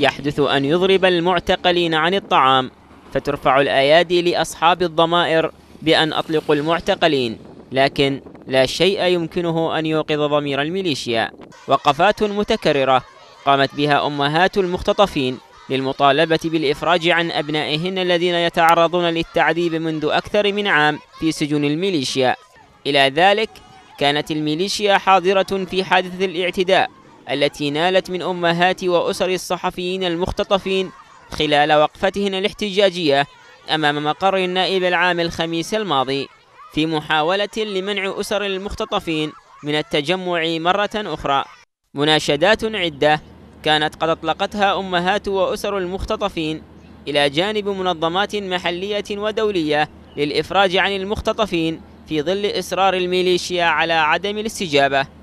يحدث أن يضرب المعتقلين عن الطعام فترفع الأيادي لأصحاب الضمائر بأن أطلقوا المعتقلين لكن لا شيء يمكنه أن يوقظ ضمير الميليشيا. وقفات متكررة قامت بها أمهات المختطفين للمطالبة بالإفراج عن أبنائهن الذين يتعرضون للتعذيب منذ أكثر من عام في سجون الميليشيا. إلى ذلك كانت الميليشيا حاضرة في حادثة الاعتداء. التي نالت من أمهات وأسر الصحفيين المختطفين خلال وقفتهن الاحتجاجية أمام مقر النائب العام الخميس الماضي في محاولة لمنع أسر المختطفين من التجمع مرة أخرى. مناشدات عدة كانت قد أطلقتها أمهات وأسر المختطفين إلى جانب منظمات محلية ودولية للإفراج عن المختطفين في ظل إصرار الميليشيا على عدم الاستجابة.